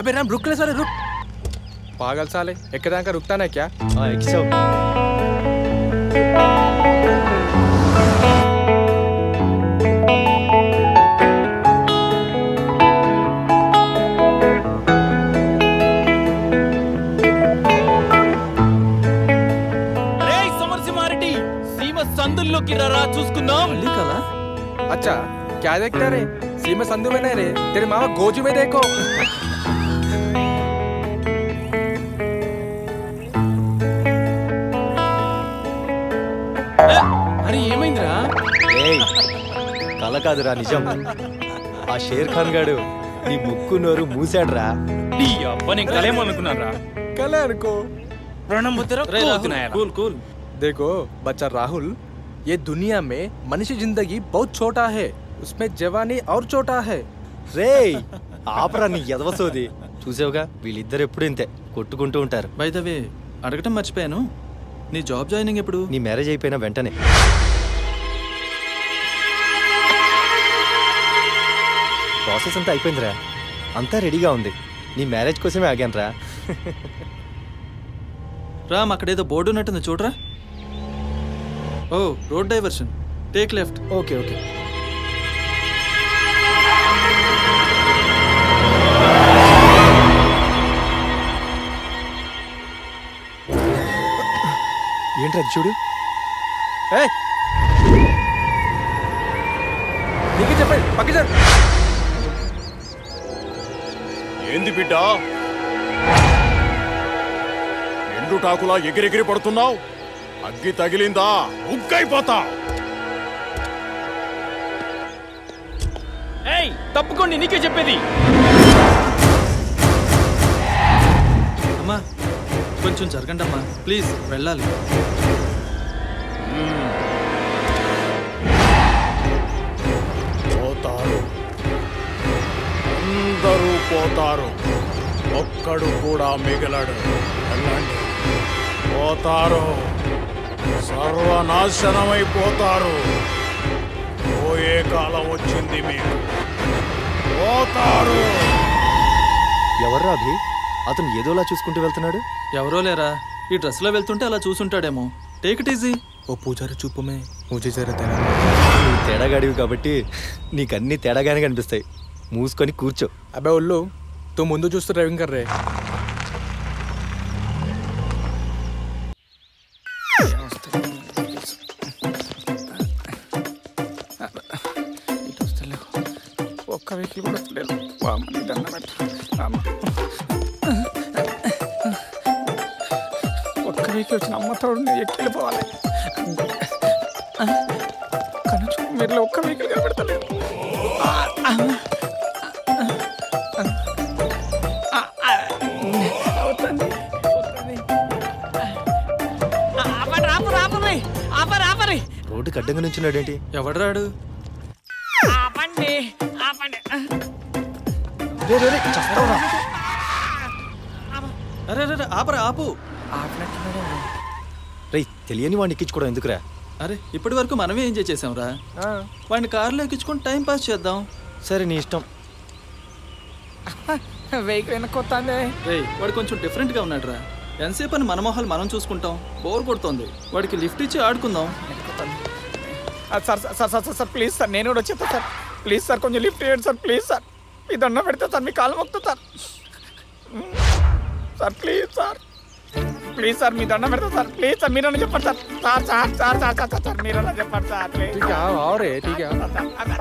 अबे राम रुक ले सारे रुक। पागल साले एक दान का रुकता ना क्या आ, एक सौ अच्छा क्या देखता रे सीमा संधु में नहीं रे तेरे मामा गोजू में देखो కాదురా నిజం ఆ షేర్ ఖాన్ గాడు నీ ముక్కు నోరు మూసాడురా నీ అబ్బా నేను కలేమనుకున్నాను రా कलर को ప్రణం బుద్ధరా కూల్ కూల్ देखो बच्चा राहुल ये दुनिया में मनुष्य जिंदगी बहुत छोटा है उसमें जवानी और छोटा है రేయ్ ఆపరా నీ ఎదవసోది చూసావుగా వీళ్ళిద్దరు ఎప్పుడు ఇంతే కొట్టుకుంటూ ఉంటారు బై ద వే అడగటం మర్చిపోయాను నీ జాబ్ జాయినింగ్ ఎప్పుడు నీ మ్యారేజ్ అయిపోయిన వెంటనే ప్రాసెస్ అంతా అయిపోయిందిరా. అంతా రెడీగా ఉంది. నీ మ్యారేజ్ కోసమే ఆగానురా. రామ్ అక్కడేదో బోర్డు ఉన్నట్టుంది చూడరా? ఓ road diversion. Take left. Okay okay. ఏంట్రా చూడు? ए నీకే చెప్పండి పక్క ఏంది బిడ్డ? ఎండుటాకులా ఎగిరెగిరి పడుతున్నావు? అగ్గి తగిలిందా? ఉగ్గైపోతా! ఏయ్ తప్పుకోండి నీకే చెప్పేది. అమ్మా కొంచెం జరగండి అమ్మా ప్లీజ్ వెళ్ళాలి. పోతారు అందరూ పోతారు. ఒక్కడు కూడా మిగలడు. వెళ్ళండి పోతారు. సర్వనాశనమైపోతారు. పోయే కాలం వచ్చింది మీరు పోతారు. ఎవర్రా అభి? అతను ఏదోలా చూసుకుంటూ వెళ్తున్నాడు? ఎవరో లేరా? ఈ డ్రెస్లో వెళ్తుంటే అలా చూసుంటాడేమో. టేక్ ఇట్ ఈజీ ఓ పూజారి చూపమే. పూజ జరతేనా నీ తేడాగాడివి కాబట్టి నీకన్నీ తేడాగానే కనిపిస్తాయి. మూసుకొని కూర్చో. అబే ఒళ్ళు తూ ముందు చూస్తూ డ్రైవింగ్ కర్ రే. ఒక్క వెహికల్ కూడా వస్తలేదు. వామ్మని దండం పెట్టు. అమ్మ. ఒక్క వెహికల్ వచ్చిన అమ్మతోడు నేను ఎక్కి వెళ్ళిపోవాలి. కనీసం మీరు ఒక్క వెహికల్ కనబడతలేదు. రోడ్డుకి అడ్డంగా నుంచున్నాడేంటి? ఎవడరాడు? ఆపండి అరే ఆపరా ఆపు. రేయ్ తెలియని వాడిని ఎక్కించుకోవడం ఎందుకురా? అరే ఇప్పటి వరకు మనమే ఎంజాయ్ చేసాంరా వాడిని కారులో ఎక్కించుకొని టైం పాస్ చేద్దాం. సరే నీ ఇష్టం. వాడు కొంచెం డిఫరెంట్గా ఉన్నాడు రా ఎంతసేపు అని మన మొహాలు మనం చూసుకుంటాం. బోర్ కొడుతోంది. వాడికి లిఫ్ట్ ఇచ్చి ఆడుకుందాం. Sir sir sir sir sir please sir నేను కూడా వచ్చేస్తా సార్. ప్లీజ్ సార్ కొంచెం లిఫ్ట్ చేయండి సార్ ప్లీజ్ సార్. మీ దండం పెడితే సార్ మీ కాలు మొక్తా sir. Sir please sir. Please sir మీ దండం పెడతా సార్ ప్లీజ్ సార్ మీరు చెప్పండి sir sir sir sir sir sir sir మీరు చెప్పండి సార్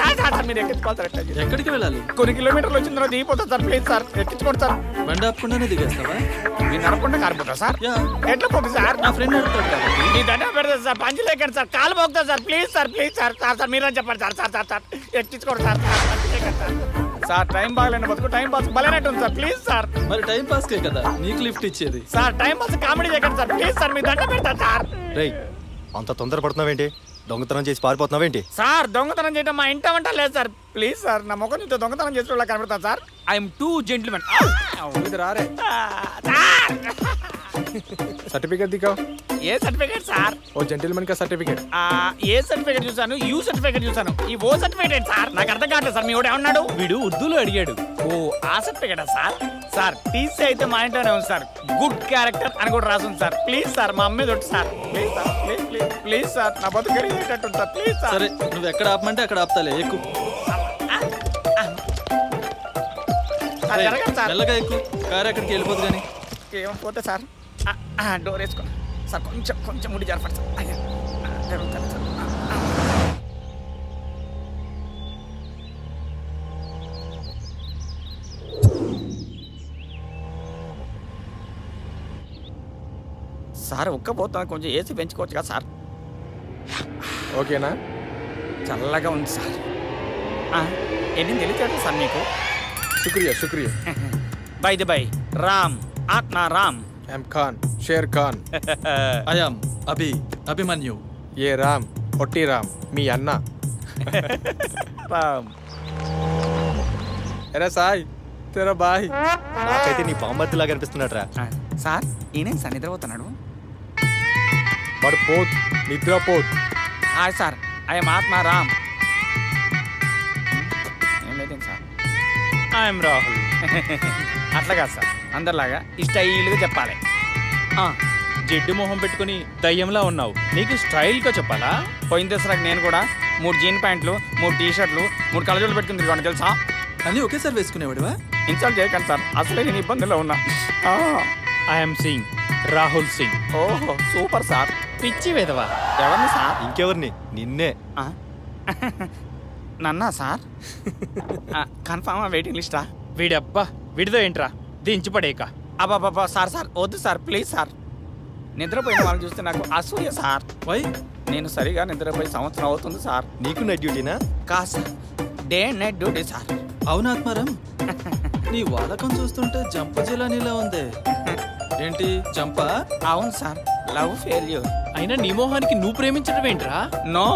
సార్ సార్ మీరు ఎక్కించుకోవాలి సార్ ఎక్కడికి వెళ్ళాలి కొన్ని కిలోమీటర్లు వచ్చిన తర్వాత దిగిపోతా సార్ ప్లీజ్ సార్ ఎక్కించుకోండి సార్ బండి ఆపకుండానే దిగేస్తావా మీరు నడకుండా కారిపోతా సార్ ఎట్లా పోతుంది సార్ నా ఫ్రెండ్ అడుగుతాడు మీ దండం పెడతా సార్ పంచి లేకండి సార్ కాలు పోగుతా sir please sir please sir sir sir మీరు చెప్పండి sir sir sir sir ఎక్కించుకోండి sir sir sir sir time బాగలేని బతుకు టైం పాస్ బలైనట్టు ఉంది సార్. Please sir. మరి టైం పాస్ కే కదా? నీకు లిఫ్ట్ ఇచ్చేది. సార్ టైం పాస్ కామెడీ చేయకండి సార్. ప్లీజ్ సార్ మీ దండం పెడతా సార్. రేయ్ అంత తొందరపడుతున్నావేంటి దొంగతనం చేసి పారిపోతున్నావేంటి? సార్ దొంగతనం చేయడం మా ఇంట వంట లేదు సార్. ప్లీజ్ సార్ నా ముఖం చూస్తే దొంగతనం చేసిన వాళ్ళ కనబడతాను సార్. ఐఎమ్ టూ జెంటిల్మెన్ ఇది రారే. సార్. సర్టిఫికేట్ దిగావు ఏ సర్టిఫికేట్ సార్ ఓ జెంటిల్మెన్ కా సర్టిఫికేట్ ఆ, ఏ సర్టిఫికేట్ చూసాను యూ సర్టిఫికేట్ చూసాను ఈ ఓ సర్టిఫికేట్ సార్ నాకు అర్థం కావట్లేదు సార్ మీ వాడు ఏమన్నాడు? వీడు ఉర్దూలో అడిగాడు. ఓ ఆ సర్టిఫికేటా సార్ సార్ టీసీ అయితే మా ఇంట్లోనే ఉంది సార్ గుడ్ క్యారెక్టర్ అని కూడా రాసింది సార్ ప్లీజ్ సార్ మా అమ్మాయి తోటి sir please sir please please please sir నా సార్ ప్లీజ్ సార్ సరే నువ్వు ఎక్కడ ఆపమంటే అక్కడ ఆపుతాలే ఎక్కు. సార్, ఏయ్, జరగండి సార్ మెల్లగా ఎక్కు. కారు ఎక్కడికి వెళ్ళిపోదు కానీ. ఏమైపోతే సార్ డోర్ వేసుకో. సార్ కొంచెం కొంచెం ముడి జరపండి సార్ అయ్యా ఆ, జరుగుతుంది సార్. సార్ ఉక్కపోతున్నా కొంచెం ఏసీ పెంచుకోవచ్చు కదా సార్? ఓకేనా? చల్లగా ఉంది సార్. ఎన్ని తెలియదు సార్ మీకు? శుక్రియా శుక్రియా బై ది బై. రామ్ ఆత్మ రామ్. ఐఎమ్ ఖాన్ షేర్ ఖాన్ అయాం అభి అభిమన్యు ఏ రామ్ పొట్టి రామ్ మీ అన్న రామ్ ఎరా సాయ్ తెరా బాయ్ నాకైతే నీ బామ్మర్దిలాగా అనిపిస్తున్నాడ్రా ఆ, సార్ ఈయన సార్ నిద్రపోతున్నాడు వాడు పోత్ నిద్ర పోత్ hi sir I'm Atma Ram ఏం లేదండి సార్. ఐఎమ్ రాహుల్ అట్లా కాదు సార్. అందరిలాగా ఈ స్టైల్గా చెప్పాలి. ఆ, జిడ్డు మొహం పెట్టుకుని దయ్యంలా ఉన్నావు. నీకు స్టైల్గా చెప్పాలా? పోయిన దసరాకి నేను కూడా మూడు జీన్ ప్యాంట్లు మూడు టీ షర్ట్లు మూడు కలజోళ్ళు పెట్టుకుని తిరిగాను తెలుసా? అన్నీ ఒకేసారి వేసుకునేవాడివా? ఇన్స్టాల్ చేయకండి సార్. అసలే నేను ఇబ్బందిలో ఉన్నా. ఆ, ఐఎమ్ సింగ్ రాహుల్ సింగ్ ఓహో సూపర్ సార్. పిచ్చి వెదవా? ఎవరిని సార్? ఇంకెవరిని? నిన్నే? నన్నా సార్? కన్ఫామా వెయిటింగ్ లిస్టా? వీడబ్బా విడిదో ఏంట్రా? దించి పడేక అబ్బాబ్బా సార్ సార్ వద్దు సార్ ప్లీజ్ సార్. నిద్రపోయిన వాళ్ళని చూస్తే నాకు అసూయ సార్. వై? నేను సరిగా నిద్రపోయి సంవత్సరం అవుతుంది సార్. నీకు నైట్ డ్యూటీనా? కాదు డే నైట్ డ్యూటీ సార్. అవును ఆత్మారాం నీ వాలకం చూస్తుంటే జంప జిలానీలా ఉంది. ఏంటి జంపా? అవును సార్. Love failure. అయినా నీ మొహానికి నువ్వు ప్రేమించడం ఏంట్రా? నో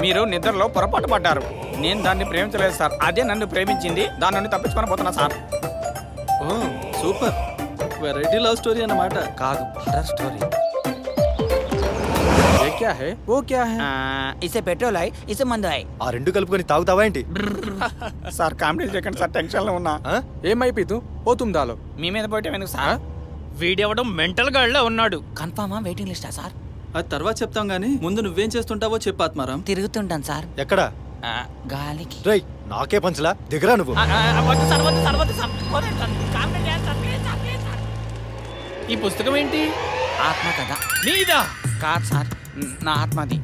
మీరు నిద్రలో పొరపాటు పడ్డారు. నేను దాన్ని ప్రేమించలేదు సార్. అదే నన్ను ప్రేమించింది. దాని నుండి తప్పించుకొని పోతున్నా సార్. ఓ. సూపర్. వెరైటీ లవ్ స్టోరీ అన్నమాట. కాదు హర్రర్ స్టోరీ ఏ క్యా హే? ఓ క్యా హే? ఇసే పెట్రోల్ అయి ఇసే మందు అయి ఆ రెండు కలుపుకొని తాగుతావా ఏంటి? సార్ కామెడీ చేయకండి సార్ టెన్షన్లో ఉన్నా. ఆ? ఏమైపోయి తూ ఓ తుమ్ దాలో మీ మీద పోయటం ఎందుకు సార్? వీడెవడం మెంటల్ ఉన్నాడు. కన్ఫామా వెయిటింగ్ లిస్టా సార్? అది తర్వాత చెప్తాం గానీ ముందు నువ్వేం చేస్తుంటావో చెప్పు ఆత్మారాం. తిరుగుతుంటాను సార్. ఎక్కడా? గాలికి. రై నాకే పంచలా? దిగరా నువ్వు. సార్ వద్దు సార్ వద్దు సార్ వద్దు సార్. కామెడీ చేయండి sir please sir please sir ఈ పుస్తకం ఏంటి? ఆత్మకథ. నీదా? కాదు సార్. నా ఆత్మది.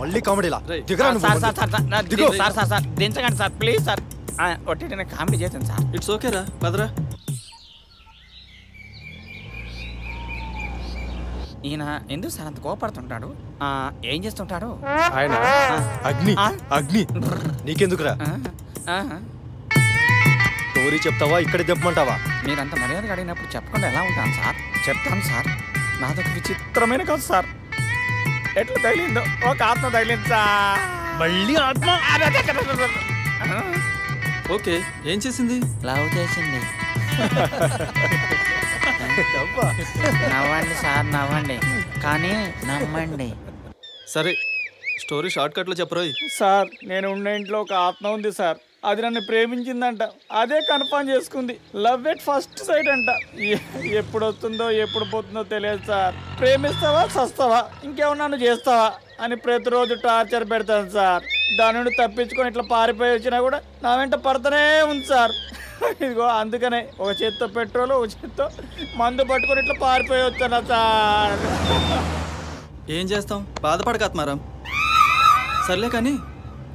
మళ్ళీ కామెడీలా. దిగరా సార్ సార్ సార్ సార్ నా- దిగు. సార్ సార్ సార్ దించకండి సార్ ప్లీజ్ సార్. ఒట్టి నేను కామెడీ చేశాను సార్. ఇట్స్ ఓకేరా పదరా. ఈయన ఎందుకు సార్ అంత కోపడుతుంటాడు? ఆ, ఏం చేస్తుంటాడు? ఆయన. అగ్ని. ఆ? అగ్ని. నీకెందుకురా? ఆ, ఆ, స్టోరీ చెప్తావా? ఇక్కడే దింపమంటావా మీరంత మర్యాదగా అడిగినప్పుడు చెప్పకుండా ఎలా ఉంటాను సార్? చెప్తాను సార్. నాదొక విచిత్రమైన కథ సార్. ఎట్లా తగిలిందో? ఒక ఆత్మ తగిలింది సార్. మళ్ళీ ఆత్మ? ఓకే ఏం చేసింది? లవ్ చేసింది. నవ్వండి సార్ నవ్వండి. కానీ నమ్మండి. సరే స్టోరీ షార్ట్ కట్లో చెప్పరోయ్ సార్ నేను ఉన్న ఇంట్లో ఒక ఆత్మ ఉంది సార్. అది నన్ను ప్రేమించిందంట. అదే కన్ఫర్మ్ చేసుకుంది. లవ్ ఎట్ ఫస్ట్ సైట్ అంట. ఎప్పుడు వస్తుందో ఎప్పుడు పోతుందో తెలియదు సార్. ప్రేమిస్తావా చస్తావా? ఇంకేమన్నా చేస్తావా? అని ప్రతిరోజు టార్చర్ పెడతాను సార్. దాని నుండి తప్పించుకొని ఇట్లా పారిపోయి వచ్చినా కూడా నా వెంట పడుతూనే ఉంది సార్. ఇదిగో అందుకనే ఒక చేత్తో పెట్రోల్ ఒక చేత్తో మందు పట్టుకొని ఇట్లా పారిపోయి వచ్చాను సార్. ఏం చేస్తాం? బాధపడక ఆత్మారాం. సర్లే కానీ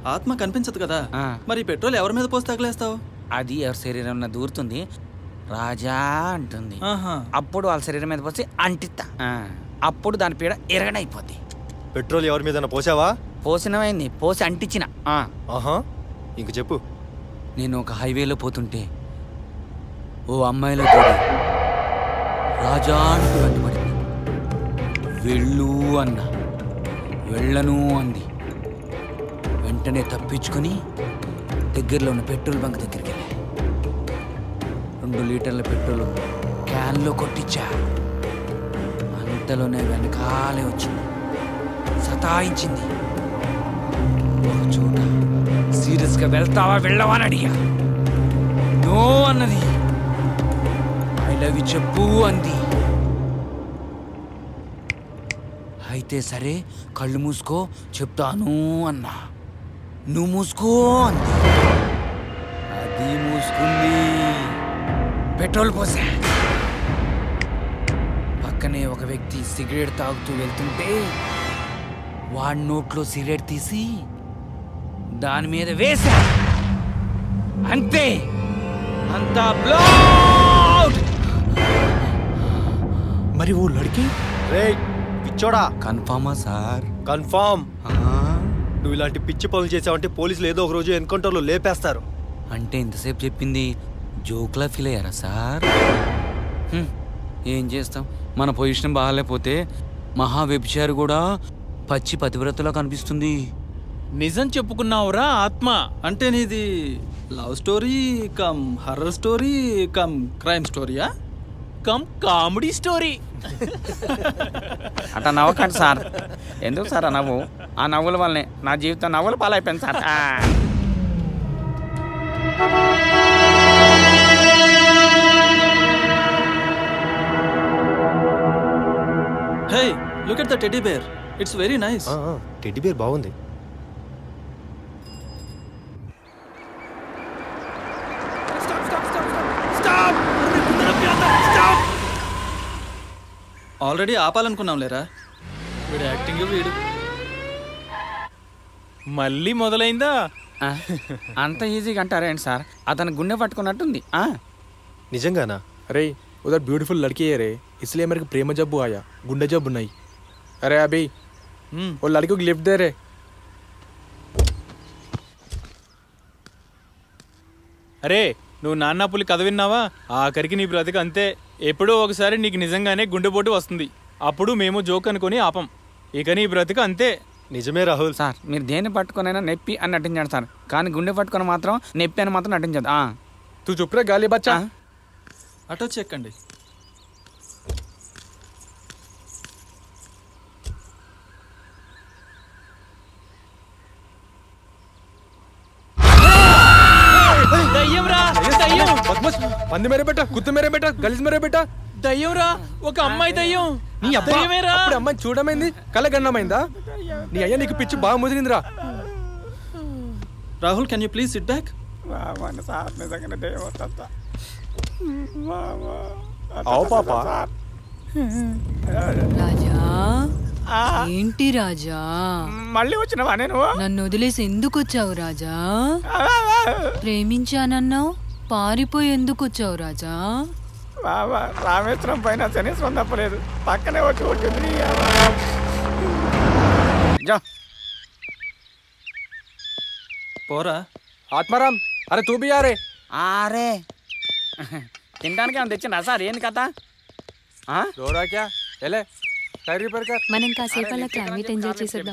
ఆత్మ కనిపించదు కదా. ఆ. మరి పెట్రోల్ ఎవరి మీద పోసి తగిలేస్తావు అది ఎవరి శరీరంలో దూరుతుంది. రాజా అంటుంది. ఆహా. అప్పుడు వాళ్ళ శరీరం మీద పోసి అంటిస్తా ఆ, అప్పుడు దాని పీడ ఎరగడైపోద్ది పెట్రోల్ ఎవరి మీద పోసావా? పోసినమైంది పోసి అంటించిన. ఇంక చెప్పు. నేను ఒక హైవేలో పోతుంటే ఓ అమ్మాయిలో దూరి రాజా అంటూ వెంటబడింది. వెళ్ళు అన్న. వెళ్ళను అంది. వెంటనే తప్పించుకొని దగ్గరలో ఉన్న పెట్రోల్ బంక్ దగ్గరికి వెళ్ళా. రెండు లీటర్ల పెట్రోల్ క్యాన్లో కొట్టించా. అంతలోనే వెనకాలే వచ్చింది. సతాయించింది. ఒక చోట సీరియస్గా వెళ్తావా వెళ్ళవా అని అడిగా. నో అన్నది. ఐ లవ్ యూ చెప్పు అంది. అయితే సరే కళ్ళు మూసుకో చెప్తాను అన్నా. నువ్వు మూసుకో అంది మూసుకుంది పెట్రోల్ పోసా పక్కనే ఒక వ్యక్తి సిగరెట్ తాగుతూ వెళ్తుంటే వాడి నోట్లో సిగరెట్ తీసి దాని మీద వేశా. అంతే. అంతా మరి ఓ లడ్కి రే పిచ్చోడా. కన్ఫామా సార్? కన్ఫామ్. నువ్వు ఇలాంటి పిచ్చి పనులు చేసావంటే పోలీసులు ఏదో ఒక రోజు ఎన్కౌంటర్లో లేపేస్తారు. అంటే ఇంతసేపు చెప్పింది జోక్లా ఫీల్ అయ్యారా సార్? హ్మ్, ఏం చేస్తాం? మన పొజిషన్ బాగాలేకపోతే మహా వ్యభిచారి కూడా పచ్చి పతివ్రతలో కనిపిస్తుంది. నిజం చెప్పుకున్నావురా ఆత్మ. అంటే నీది love story cum horror story cum crime స్టోరీయా? Come comedy story అట్లా నవ్వకండి సార్. ఎందుకు సార్ ఆ నవ్వు? ఆ నవ్వుల వల్లనే. నా జీవితం నవ్వులు పాలైపోయింది sir. Hey look at the teddy bear it's very nice teddy bear బాగుంది. ఆల్రెడీ ఆపాలనుకున్నాం లేరా? వీడు యాక్టింగ్ వీడు. మళ్ళీ మొదలైందా? అంత ఈజీగా అంటారా ఏంటి సార్? అతను గుండె పట్టుకున్నట్టుంది. నిజంగానా? రే ఉదర్ బ్యూటిఫుల్ లడ్కీ రే. ఇస్లే మరికి ప్రేమ జబ్బు ఆయా గుండె జబ్బు ఉన్నాయి అరే అభి ఓ లడ్కి లిఫ్ట్ దే రే. అరే నువ్వు నాన్న పులి కథ విన్నావా ఆఖరికి నీ బ్రతిక అంతే ఎప్పుడో ఒకసారి నీకు నిజంగానే గుండెపోటు వస్తుంది అప్పుడు మేము జోక్ అనుకుని ఆపం ఇక నీ బ్రతిక అంతే నిజమే రాహుల్ సార్ మీరు దేన్ని పట్టుకునైనా నొప్పి అని నటించాడు సార్ కానీ గుండె పట్టుకుని మాత్రం నెప్పి అని మాత్రం నటించదు తూ చుప్పురా గాలి బచ్చా అటో చెక్కండి పంది మేరే బెట్ట కుత్త మేరే బెట్ట గలీజ్ మేరే బెట్ట దయ్యంరా ఒక అమ్మాయి దయ్యం. నీ అబ్బాయిరా అప్పుడు అమ్మాయి చూడమైంది కళ్ళగన్నమైందా? నీ అయ్యా నీకు పిచ్చి బాగా ముదిరిందిరా. Rahul can you please sit back రాజా ఏంటి రాజా? మళ్ళీ వచ్చినవా నేను నన్ను వదిలేసి ఎందుకు వచ్చావు రాజా? ప్రేమించానన్నావు? పారిపోయి ఎందుకు వచ్చావు రాజా? రామేశ్వరం పైన శనీశ్వరం తప్పలేదు. పక్కనే వచ్చి ఉంటుంది పోరా. ఆత్మరామ్ అరే తూబి ఆరే. ఆరే తినడానికి ఏమైనా తెచ్చిందా సార్? ఏంది కదా డోరాక్యా ఎలే మనం కాసేపు అలా క్లైమేట్ ఎంజాయ్ చేసేద్దాం.